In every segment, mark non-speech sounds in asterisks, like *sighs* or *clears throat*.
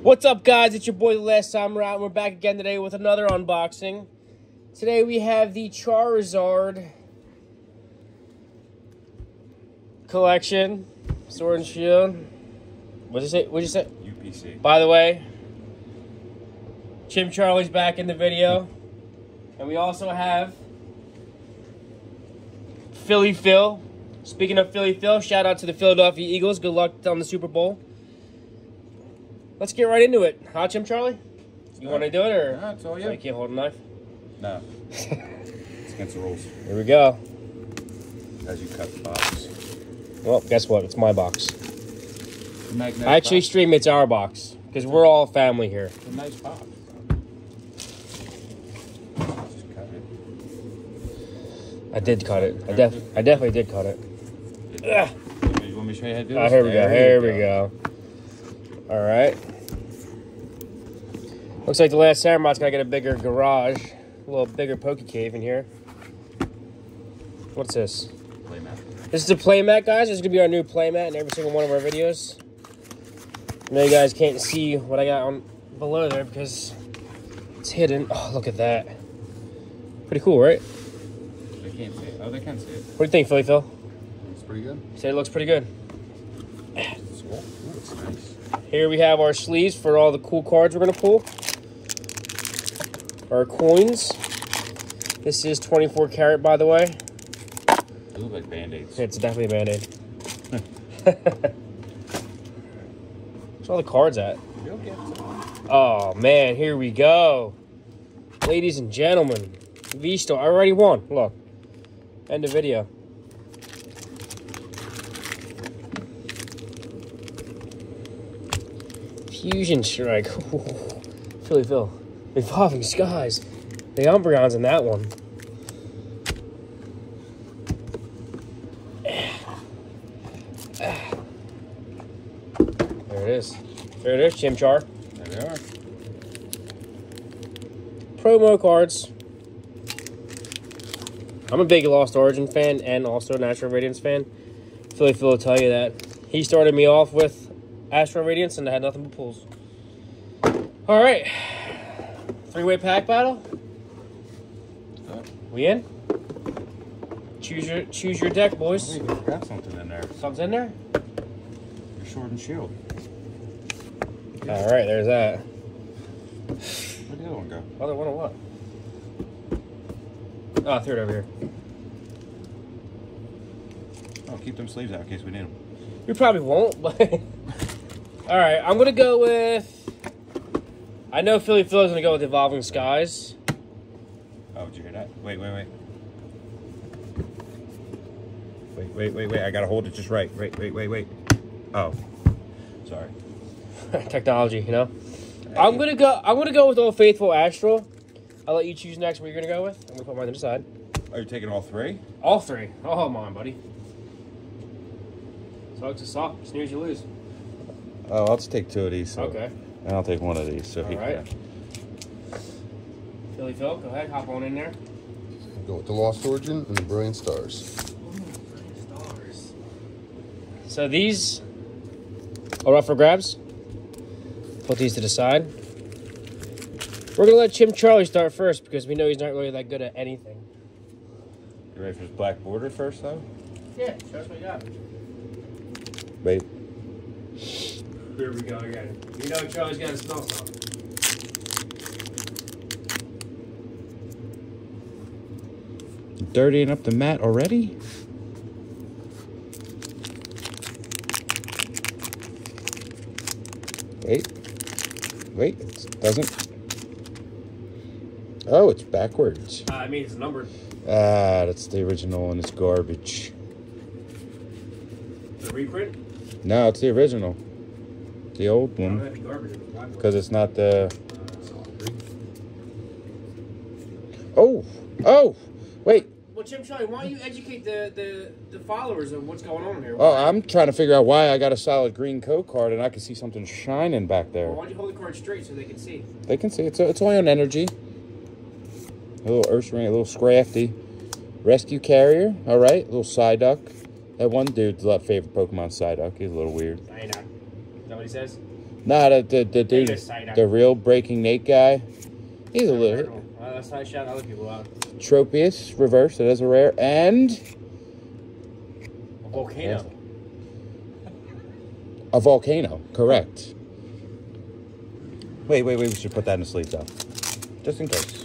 What's up, guys? It's your boy, The Last Samurott, and we're back again today with another unboxing. Today we have the Charizard collection, Sword and Shield. What'd you say? What'd you say? UPC. By the way, Chim Charlie's back in the video, and we also have Philly Phil. Speaking of Philly Phil, shout out to the Philadelphia Eagles. Good luck on the Super Bowl. Let's get right into it. Huh, Chim Charlie? You uh, want to do it, or No, it's all so you. you can't hold a knife? No. *laughs* it's against the rules. Here we go. As you cut the box. Well, guess what? It's my box. Magnetic Actually, box. stream it's our box because we're all family here. It's a nice box. Just cut it. I did cut it. I def I definitely did cut it. Ugh. You want me to show you how to do Oh, this? here we go. There Here you we go. All right. Looks like the last samurai's gotta get a bigger garage, a little bigger pokey cave in here. What's this? Play mat. This is a playmat, guys. This is gonna be our new playmat in every single one of our videos. I know you guys can't see what I got on below there because it's hidden. Oh, look at that. Pretty cool, right? They can't see it. Oh, they can't see it. What do you think, Philly Phil? It's pretty good. You say it looks pretty good. It's cool. Ooh, it's nice. Here we have our sleeves for all the cool cards we're gonna pull. Our coins. This is 24 karat, by the way. They look like band-aids. It's definitely a band-aid. *laughs* Where's all the cards at? You'll get some. Oh man, here we go. Ladies and gentlemen, V-Star, I already won. Look. End of video. Fusion Strike. *laughs* Philly Phil. Evolving Skies. The Umbreon's in that one. There it is. There it is, Chimchar. There they are. promo cards. I'm a big Lost Origin fan and also a Natural Radiance fan. Philly Phil will tell you that. He started me off with Astral Radiance and I had nothing but pulls. All right. Three way pack battle. We in? Choose your choose your deck, oh, boys. you forgot something in there. Something's in there? Your sword and shield. All right, there's that. Where'd the other one go? Other one or what? Oh, I threw it over here. Oh, keep them sleeves out in case we need them. We probably won't, *laughs* but all right. I'm gonna go with. I know Philly Phil's gonna go with Evolving Skies. Oh, did you hear that? Wait, wait, wait. Wait, wait, wait, wait. I gotta hold it just right. Wait, wait, wait, wait. Oh. Sorry. *laughs* Technology, you know. I'm gonna go. I'm gonna go with Old Faithful Astral. I'll let you choose next. What you're gonna go with? I'm gonna put mine to the side. Are you taking all three? All three. Oh, come on, buddy. Suck to soft. Snooze, you lose. Oh, I'll just take two of these. So. Okay. And I'll take one of these. So he All right. can. Philly Phil, go ahead. Hop on in there. Go with the Lost Origin and the Brilliant Stars. Brilliant stars. So these are up for grabs. Put these to the side. We're gonna let Chim Charlie start first because we know he's not really that good at anything. You ready for this black border first, though? Yeah, show us what you got. Wait. Here we go again. You know Charlie's got to spell something. Dirtying up the mat already? Wait. Wait, it doesn't. Oh, it's backwards. Uh, I mean, it's numbered. Ah, that's the original and it's garbage. The reprint. No, it's the original. The old one. that'd be garbage. if it was black. Because it's not the. So I'll agree. Oh! Oh! Wait. Well, Chim Charlie, why don't you educate the, the, the followers of what's going on here? Oh, I'm trying to figure out why I got a solid green code card and I can see something shining back Well, there. why don't you hold the card straight so they can see? They can see it's a, it's only on energy. A little Ursaring, a little Scrafty. Rescue Carrier, all right. A little Psyduck. That one dude's left favorite Pokemon Psyduck. He's a little weird. I what he says? Nah, the the, the dude, that. the real Breaking Nate guy. He's a little Well, not shout other people out. Tropius reverse. That is a rare and A volcano. a volcano. Correct. Wait, wait, wait. We should put that in the sleeve though, just in case.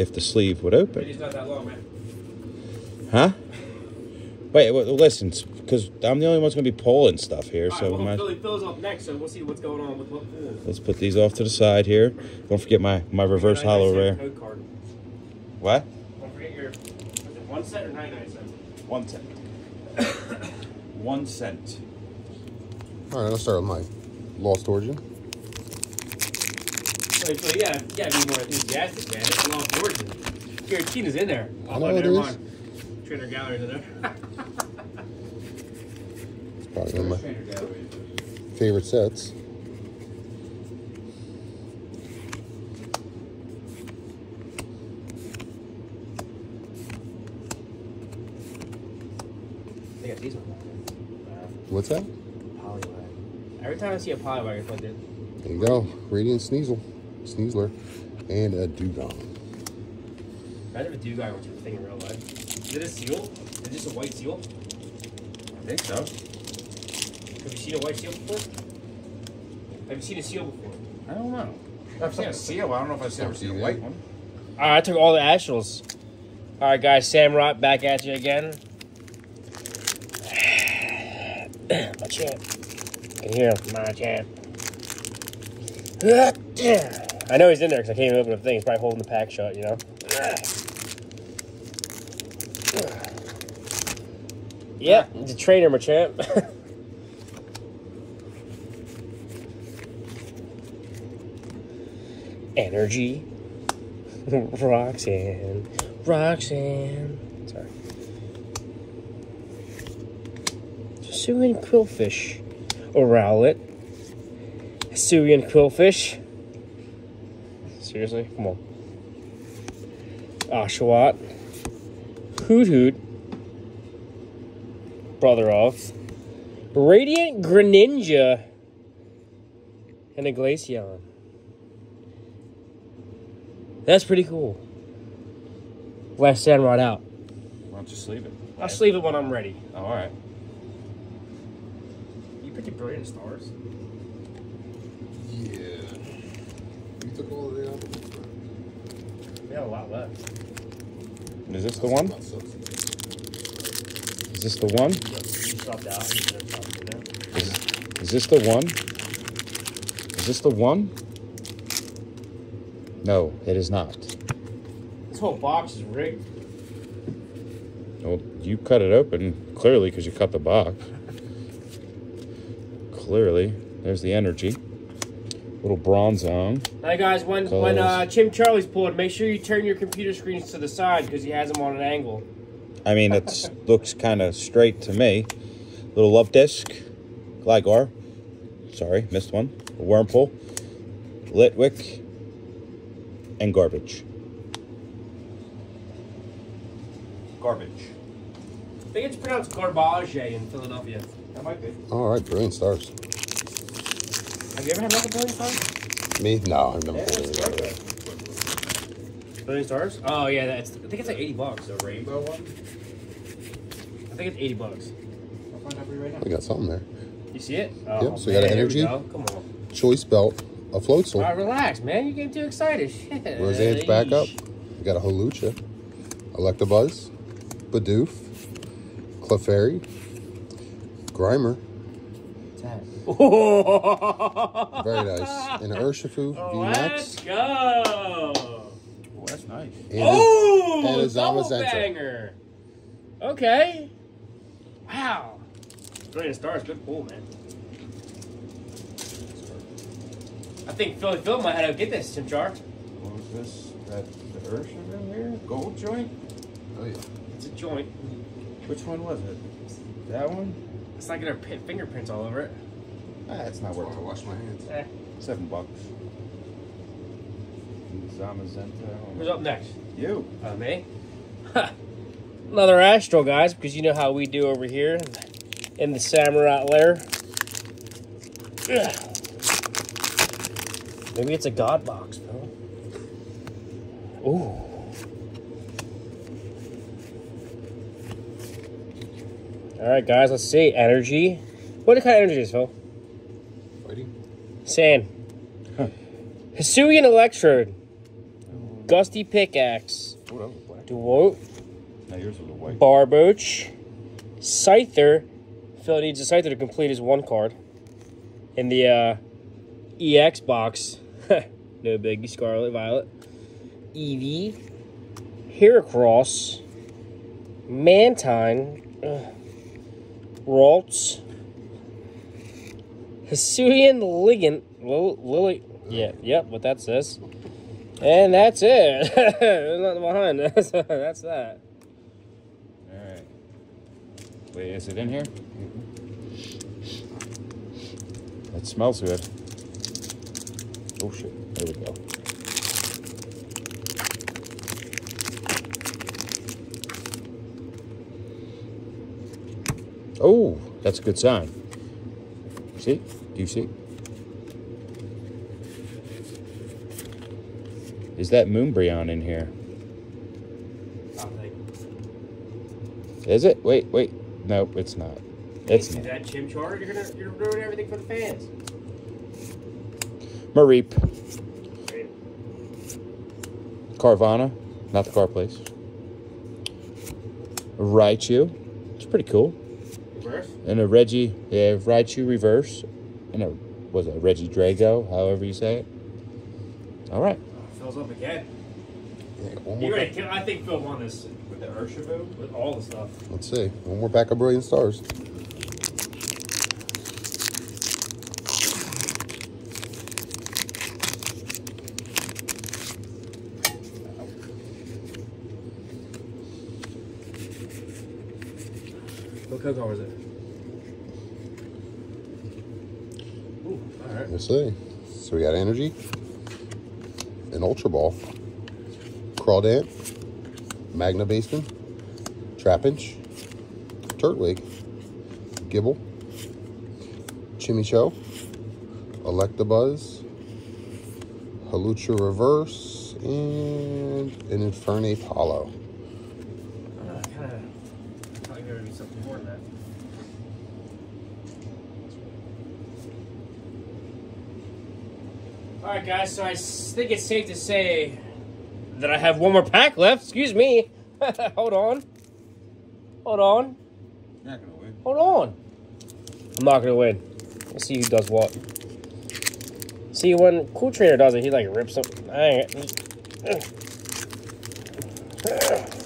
If the sleeve would open, It's not that long, man. Huh? Wait, well, listen, because I'm the only one's gonna be pulling stuff here, so Alright, we well, Philly Phil's up next, so we'll see what's going on with what pool. let's put these off to the side here. Don't forget my my reverse hollow rare. Code card. what? Don't forget your was it one or 99 cents. One cent. *coughs* One cent. All right, I'll start with my Lost Origin. Wait, so yeah, you gotta be more enthusiastic, man. It's a long origin. Giratina's in there. I know it never is. mind. Trainer Gallery's in there. It's probably one of my favorite sets. I got these ones. What's that? Poliwag. Every time I see a Poliwag, it's like this. There you go. Radiant Sneasel, Sneasler, and a Dewgong. Imagine if a Dewgong went to the thing in real life. Is it a seal? Is it just a white seal? I think so. Have you seen a white seal before? Have you seen a seal before? I don't know. I've seen a seal. I don't know if I've ever seen a white one. All right, I took all the Astrals. All right, guys, Samurott back at you again. *sighs* Machamp. Can hear him, Machamp. *sighs* I know he's in there because I can't even open the thing. He's probably holding the pack shut, you know? *sighs* Yep, he's a trainer, Machamp. *laughs* Energy. *laughs* Roxanne. Roxanne. Sorry. Hisuian Qwilfish. Or owlet. Hisuian Qwilfish. Seriously? Come on. Oshawott. Hoothoot. Brother of. Radiant Greninja. And a Glaceon. That's pretty cool. Last Samurott out. Why don't you sleeve it? I'll sleeve it when I'm ready. Oh, all right. You picked a brilliant stars. Yeah. You took all of the out. We have a lot left. Is this the one? Is this the one? You swapped out. You could have swapped in there. Is, is this the one? Is this the one? No, it is not. This whole box is rigged. Well, you cut it open clearly because you cut the box. Clearly, there's the energy. Little bronze on. Now, guys, when when uh, Chim Charlie's pulled, make sure you turn your computer screens to the side because he has them on an angle. I mean, it *laughs* looks kind of straight to me. Little love disc, Gligar. Sorry, missed one. A Wurmple, Litwick, and garbage. Garbage. I think it's pronounced garbage in Philadelphia. That might be. All right, brilliant stars. Have you ever had Knuckle Brilliant Stars? Me? No, I've never Yeah, played it's any of great. that. Brilliant Stars? Oh, yeah, that's, I think it's like 80 bucks. The rainbow one. I think it's 80 bucks. I'll find out for you right now. We got something there. You see it? Oh, Yep, so we got an energy? go. Come on. Choice belt, a float All soul. right, relax, man. You're getting too excited. Shit. Roseanne's back up. We got a Hawlucha, Electabuzz, Bidoof, Clefairy, Grimer, *laughs* very nice, and Urshifu Let's VMAX, go. Oh, that's nice. and, Oh, and a double Zamazenta. banger. Okay. Wow. Brilliant stars, good pull, man. I think Philly Phil might have to get this, Tim Char. What was this? That the Ursha in here? Gold joint? Oh yeah. It's a joint. Which one was it? That one? It's not gonna pin fingerprints all over it. Ah, it's not That's why worth I it. wash my hands. Eh. Seven bucks. And Zamazenta. Who's up next? You. Uh, me. Another Astral, guys, because you know how we do over here in the Samurai lair. Maybe it's a God box, bro. Ooh. All right, guys, let's see. Energy. What kind of energy is, Phil? Fighting. Sand. Hisuian Electrode. Gutsy Pickaxe. Oh, that was black. Duo. Now yours was a white. Barboach. Scyther. Phil needs a Scyther to complete his one card. In the uh, EX box. *laughs* no biggie. Scarlet Violet. Eevee. Heracross. Mantine. Ugh. Ralts. Hisuian Ligand. Lil- Lily. Yeah, yep, what that says. And that's it. *laughs* There's nothing behind this. *laughs* that's that. Alright. Wait, is it in here? Mm-hmm. It smells good. Oh shit. There we go. Oh, that's a good sign. See? Do you see? Is that Moonbreon in here? Is it? Wait, wait. No, it's not. It's not. that Chim Char? You're gonna you're ruining everything for the fans. Mareep. Carvanha, not the car place. Raichu. It's pretty cool. Reverse. And a Reggie, yeah, Raichu reverse. And a, was it a Regidrago, however you say it. All right. Fills up again. Yeah, one You more ready? pack. I think Phil won this With the Urshifu? with all the stuff. Let's see. One more pack of Brilliant Stars. What color was it? Ooh, all right. Let's see. So we got Energy, an Ultra Ball, Crawdaunt, Magna Basin, Trapinch, Turtwig, Gible, Chimecho, Electabuzz, Hawlucha Reverse, and an Infernape Hollow. Uh, I kind of thought you were gonna be something more than that. Guys. So I think it's safe to say that I have one more pack left. Excuse me. *laughs* Hold on. Hold on. You're not gonna win. Hold on. I'm not gonna win. Let's see who does what. See when Cool Trainer does it, he like rips up. Dang it. *sighs*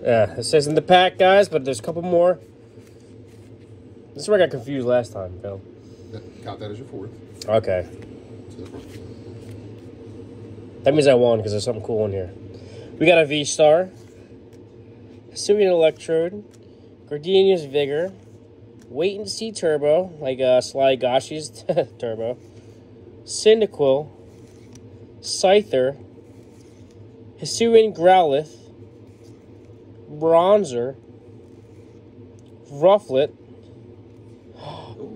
Yeah, it says in the pack, guys, but there's a couple more. This is where I got confused last time, Phil. Count that as your fourth. Okay. To the front. That means I won because there's something cool in here. We got a V Star, Hisuian Electrode, Gardenia's Vigor, Wait and See Turbo, like uh, Sly Gashi's *laughs* Turbo, Cyndaquil, Scyther, Hisuian Growlithe, Bronzor, Rufflet,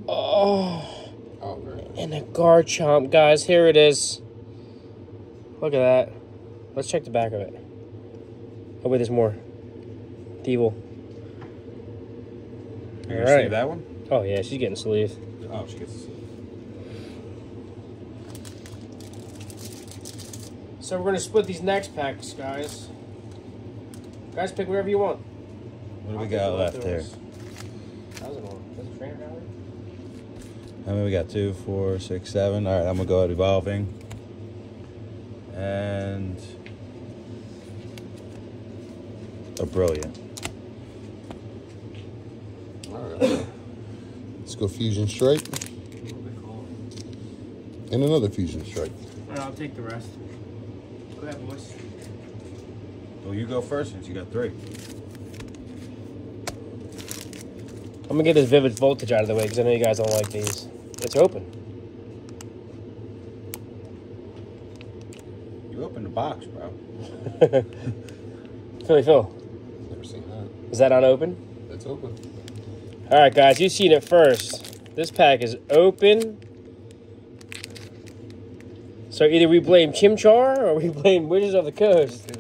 oh, Oh, and a Garchomp, guys. Here it is. Look at that. Let's check the back of it. Oh wait, there's more. Devil. You All right. that one? Oh yeah, she's getting sleeve. Oh, she gets. So we're gonna split these next packs, guys. Guys, pick wherever you want. What do we got left there? Going? Does the trainer down there? How many we got? Two, four, six, seven. All right, I'm gonna go at evolving. And a brilliant. All right. Let's go Fusion Strike and another Fusion Strike. Alright, I'll take the rest. Go ahead, boys. Well, you go first since you got three. I'm gonna get this Vivid Voltage out of the way because I know you guys don't like these. It's open. You opened them box, bro. *laughs* Philly Phil, Never seen that. is that unopened? It's open. All right, guys, you've seen it first. This pack is open. So either we blame Chimchar or we blame Wizards of the Coast.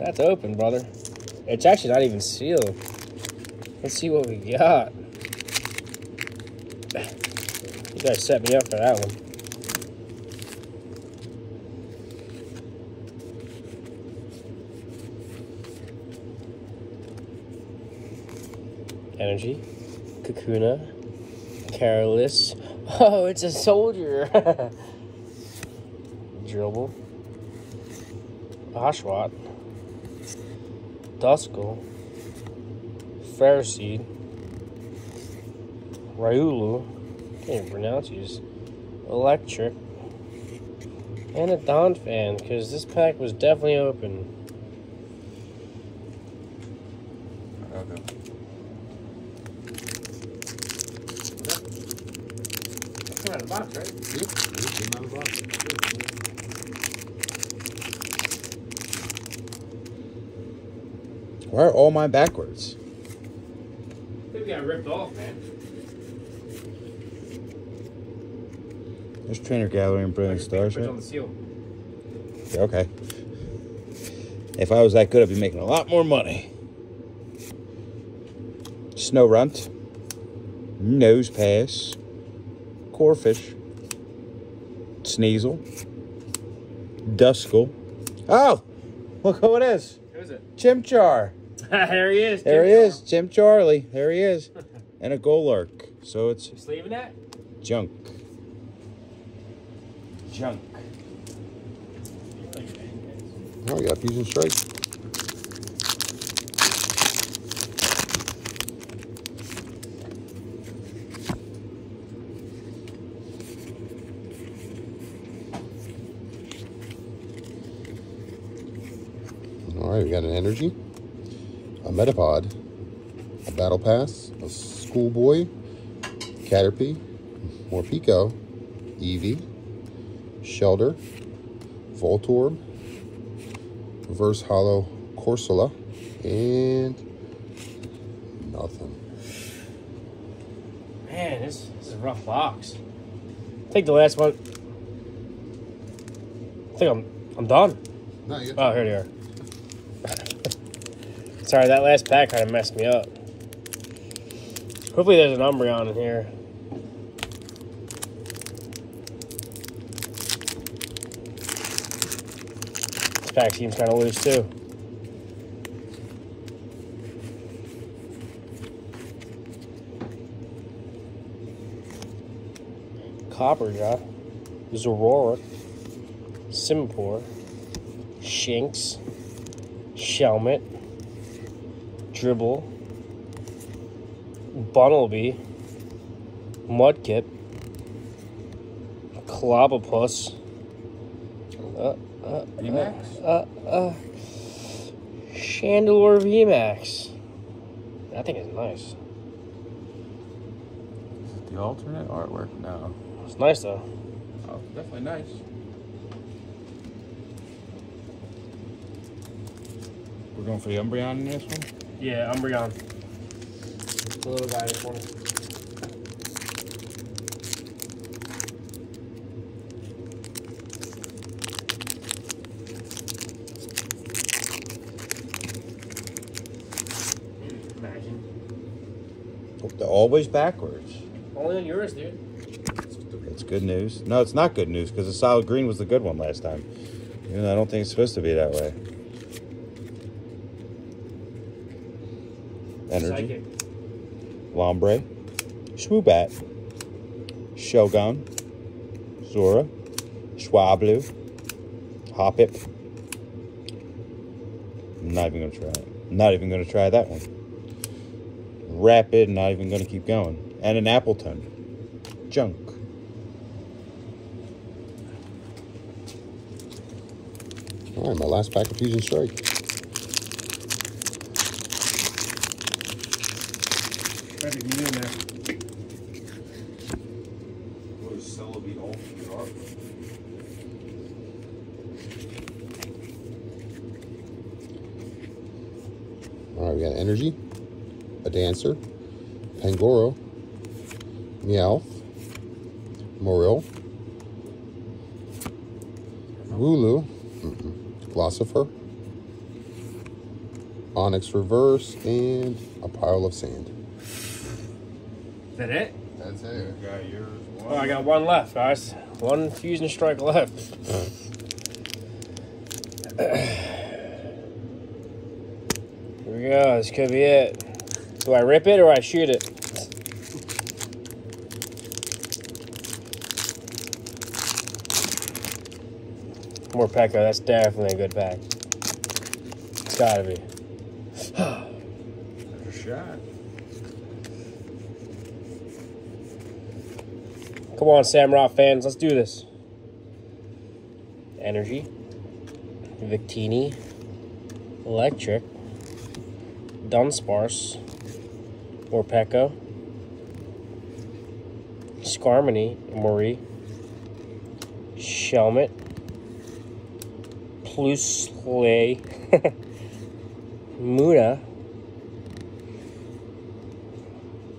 That's open, brother. It's actually not even sealed. Let's see what we got. Guys set me up for that one. Energy, Kakuna, Careless. *laughs* Oh, it's a soldier. *laughs* Dribble, Oshawott, Duskull, Ferroseed, Riolu, can't even pronounce these, Electric, and a Donphan, because this pack was definitely open. Okay. Come out of the box, right? Yep. It's in the box. Why are all mine backwards? I think we got ripped off, man. There's Trainer Gallery and Brilliant Stars, on the seal. Yeah, Okay. If I was that good, I'd be making a lot more money. Snorunt, Nose Pass, Corphish, Sneasel, Duskull. Oh, look who it is. Who is it? Chimchar. *laughs* there he is. There he is, Jim Charlie. There he is. And a Golurk. So it's You sleeving that? junk. Junk. Oh, we got Fusion Strike. All right, we got an energy, a Metapod, a Battle Pass, a Schoolboy, Caterpie, Morpeko, Eevee, Shelter, Voltorb, Reverse Hollow Corsola, and nothing. Man, this, this is a rough box. Take the last one. I think I'm I'm done. No, you Oh, here they are. *laughs* Sorry, that last pack kind of messed me up. Hopefully, there's an Umbreon in here. Pack seems kind of loose too. Copperajah, Zorora, Simpor, Shinx, Shelmet, Dribble, Bunnelby, Mudkip, Clobbopus, uh, uh, Remax? uh, uh, Chandelure VMAX. That thing is nice. Is it the alternate artwork? No. It's nice though. Oh, definitely nice. We're going for the Umbreon in this one? Yeah, Umbreon. The little guy this one. Always backwards. Only on yours, dude. It's good news. No, it's not good news because the solid green was the good one last time. Even though I don't think it's supposed to be that way. Energy, Psychic. Lombre, Swoobat, Shogun, Zora, Swablu, Hoppip. Not even gonna try it. Not even gonna try that one rapid, not even going to keep going. And an Appletun. Junk. All right, my last pack of Fusion Strike. All right, we got energy. Dancer, Pangoro, Meowth, Moril, Wooloo, mm-mm, Glossifer, Onix Reverse, and a pile of sand. Is that it? That's it. Got yours. Oh, I got one left, guys. One fusion strike left. *clears throat* Here we go. This could be it. Do I rip it or I shoot it? Morpeko. That's definitely a good pack. It's gotta be. Shot. Come on, Samrock fans, let's do this. Energy, Victini, Electric, Dunsparce, Morpeko, Skarmory, Mori, Shelmet, Plusle, *laughs* Munna,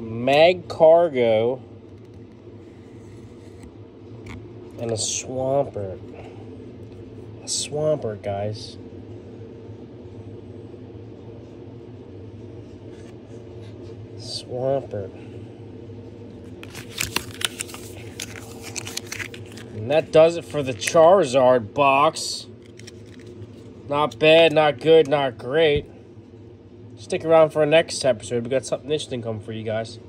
Mag Cargo, and a Swampert. A Swampert, guys. Swampert. And that does it for the Charizard box. Not bad, not good, not great. Stick around for our next episode. We got something interesting coming for you guys.